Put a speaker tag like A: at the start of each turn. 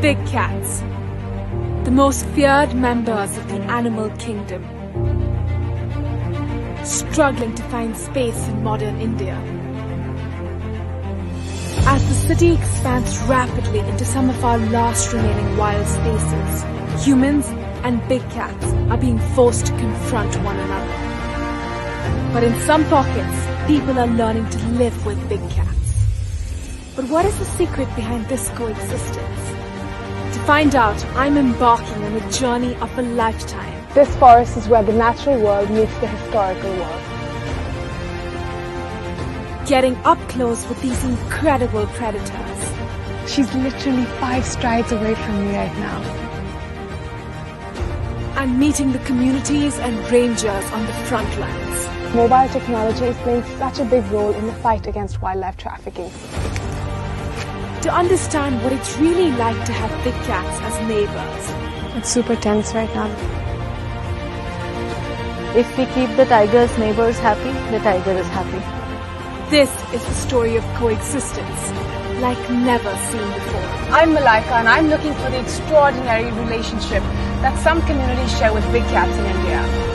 A: Big cats. The most feared members of the animal kingdom. Struggling to find space in modern India. As the city expands rapidly into some of our last remaining wild spaces, humans and big cats are being forced to confront one another. But in some pockets, people are learning to live with big cats. But what is the secret behind this coexistence? Find out, I'm embarking on a journey of a lifetime.
B: This forest is where the natural world meets the historical world.
A: Getting up close with these incredible predators.
B: She's literally five strides away from me right now.
A: And meeting the communities and rangers on the front lines.
B: Mobile technology is playing such a big role in the fight against wildlife trafficking.
A: To understand what it's really like to have big cats as neighbors.
B: It's super tense right now.
C: If we keep the tiger's neighbors happy, the tiger is happy.
A: This is the story of coexistence, like never seen before.
B: I'm Malaika and I'm looking for the extraordinary relationship that some communities share with big cats in India.